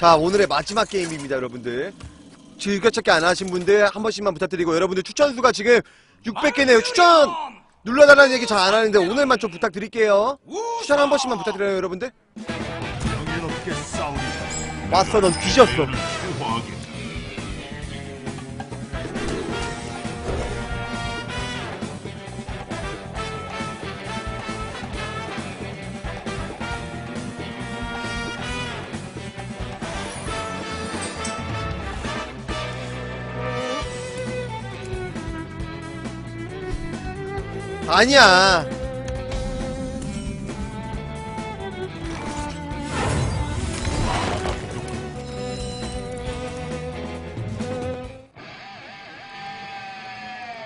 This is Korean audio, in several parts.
자 오늘의 마지막 게임입니다 여러분들. 즐겨찾기 안 하신 분들 한 번씩만 부탁드리고 여러분들 추천 수가 지금 600개네요. 추천! 눌러달라는 얘기 잘 안 하는데 오늘만 좀 부탁드릴게요. 추천 한 번씩만 부탁드려요 여러분들. 왔어 넌 뒤졌어 아니야.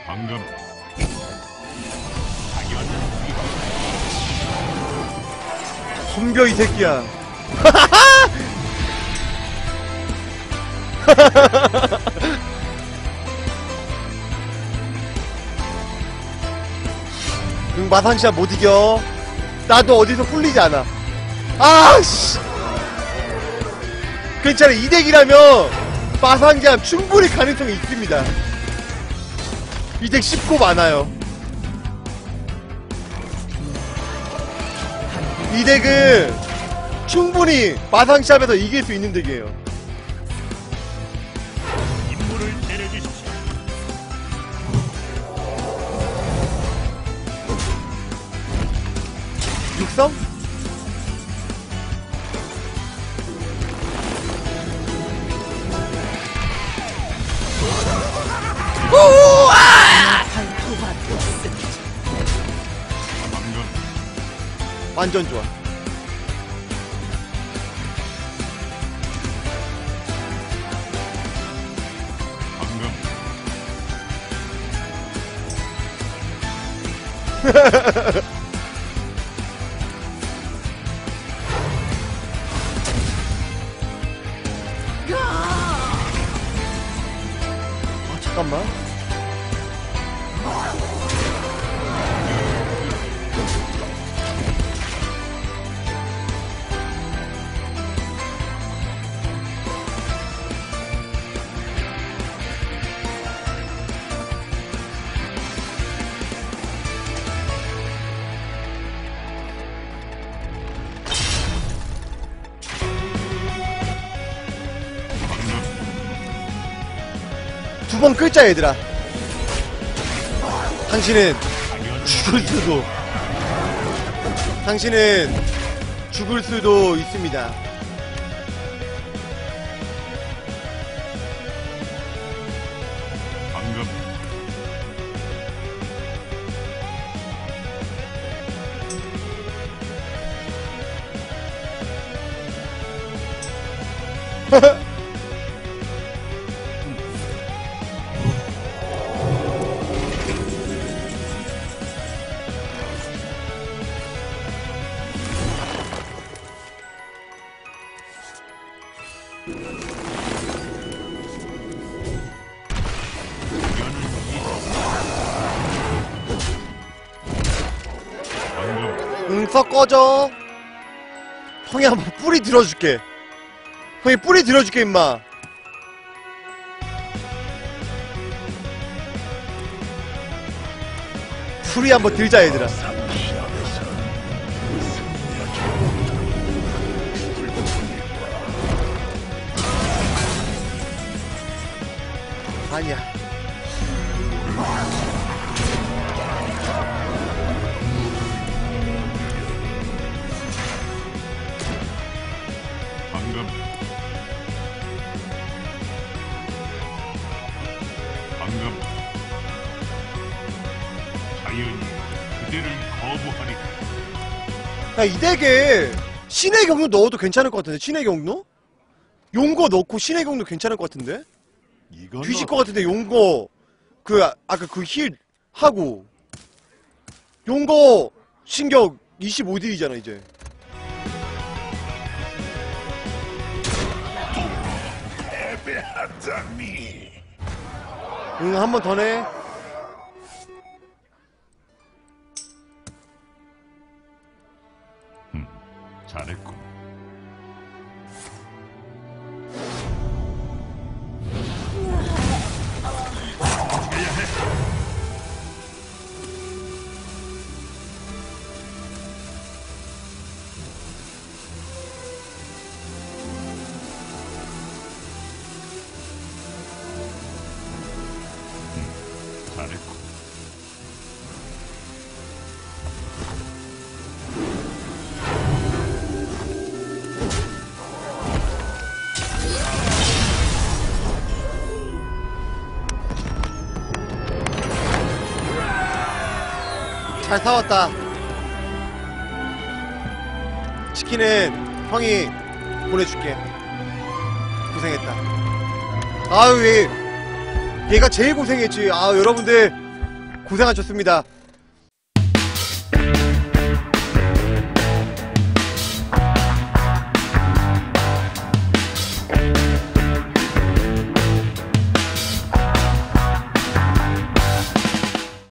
방금 덤벼 이 새끼야 응 마상시야 못 이겨. 나도 어디서 꿀리지 않아. 아 씨! 괜찮아 이 덱이라면 마상기함 충분히 가능성이 있습니다. 이덱 쉽고 많아요. 이 덱은 충분히 마상시합에서 이길 수 있는 덱이에요 육성? 방금 완전 좋아. 방금 잠깐만. 두번 끌자, 얘들아. 당신은 죽을 수도. 당신은 죽을 수도 있습니다. 방금 응, 썩 꺼져. 형이 한번 뿌리 들어줄게. 형이 뿌리 들어줄게, 임마. 뿌리 한번 들자, 얘들아. 아니야. 그대를 거부하리 야, 이 덱에 신의 경로 넣어도 괜찮을 것 같은데, 신의 경로? 용거 넣고 신의 경로 괜찮을 것 같은데? 이건 뒤질 것 같은데, 용거, 그, 아- 아까 그 힐 하고. 용거 신격 25딜이잖아, 이제. 패배하다니 응, 한 번 더 내. 잘 싸웠다. 치킨은 형이 보내줄게. 고생했다. 아유, 얘, 얘가 제일 고생했지. 아, 여러분들 고생하셨습니다.